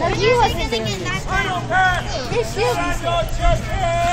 No, he wasn't doing it. This you.